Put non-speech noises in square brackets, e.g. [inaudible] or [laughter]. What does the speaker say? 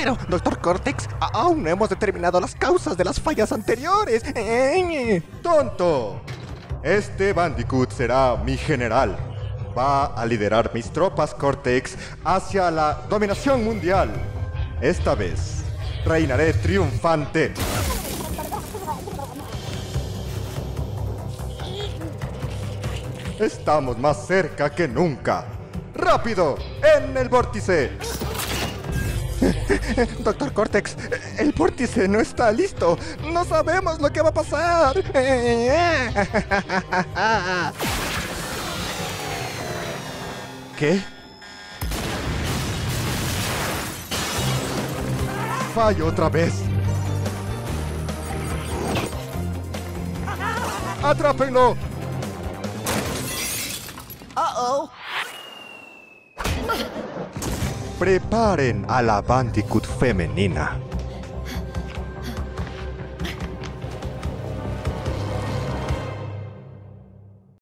Pero, Doctor Cortex, aún no hemos determinado las causas de las fallas anteriores. ¡Tonto! Este Bandicoot será mi general. Va a liderar mis tropas Cortex hacia la dominación mundial. Esta vez, reinaré triunfante. Estamos más cerca que nunca. ¡Rápido! ¡En el vórtice! [laughs] Doctor Cortex, el vórtice no está listo. No sabemos lo que va a pasar. [laughs] ¿Qué? Fallo otra vez. ¡Atrápenlo! Uh-oh. Preparen a la Bandicoot femenina.